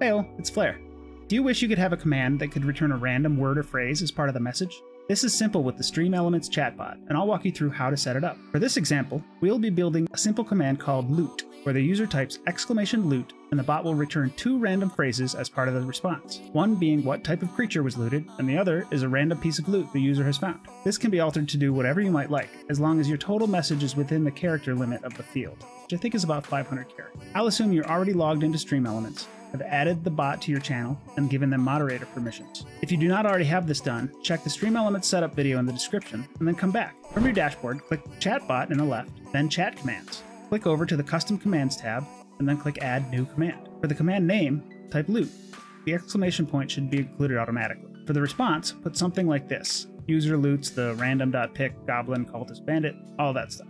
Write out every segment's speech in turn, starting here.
Fail, it's Phlare. Do you wish you could have a command that could return a random word or phrase as part of the message? This is simple with the Stream Elements chatbot, and I'll walk you through how to set it up. For this example, we'll be building a simple command called loot, where the user types exclamation loot and the bot will return two random phrases as part of the response. One being what type of creature was looted, and the other is a random piece of loot the user has found. This can be altered to do whatever you might like, as long as your total message is within the character limit of the field, which I think is about 500 characters. I'll assume you're already logged into Stream Elements, have added the bot to your channel, and given them moderator permissions. If you do not already have this done, check the Stream Elements setup video in the description, and then come back. From your dashboard, click Chatbot in the left, then Chat Commands. Click over to the Custom Commands tab, and then click Add New Command. For the command name, type loot. The exclamation point should be included automatically. For the response, put something like this. User loots the random.pick, goblin, cultist, bandit, all that stuff.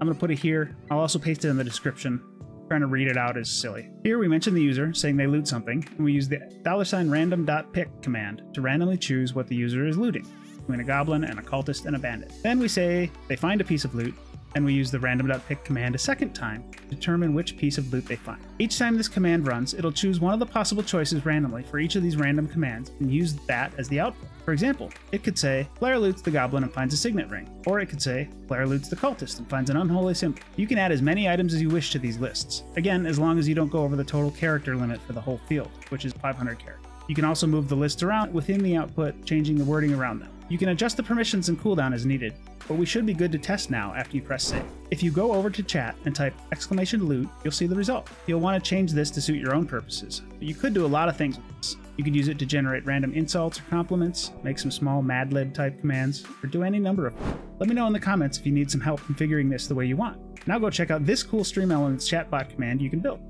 I'm going to put it here. I'll also paste it in the description Trying to read it out is silly. Here we mention the user saying they loot something, and we use the dollar $sign random.pick command to randomly choose what the user is looting, between a goblin and a cultist and a bandit. Then we say they find a piece of loot, and we use the random.pick command a second time to determine which piece of loot they find. Each time this command runs, it'll choose one of the possible choices randomly for each of these random commands and use that as the output. For example, it could say, Phlare loots the goblin and finds a signet ring, or it could say, Phlare loots the cultist and finds an unholy symbol. You can add as many items as you wish to these lists. Again, as long as you don't go over the total character limit for the whole field, which is 500 characters. You can also move the lists around within the output, changing the wording around them. You can adjust the permissions and cooldown as needed, but we should be good to test now after you press save. If you go over to chat and type exclamation loot, you'll see the result. You'll want to change this to suit your own purposes, but you could do a lot of things with this. You could use it to generate random insults or compliments, make some small Mad Lib type commands, or do any number of them. Let me know in the comments if you need some help configuring this the way you want. Now go check out this cool Stream Elements chatbot command you can build.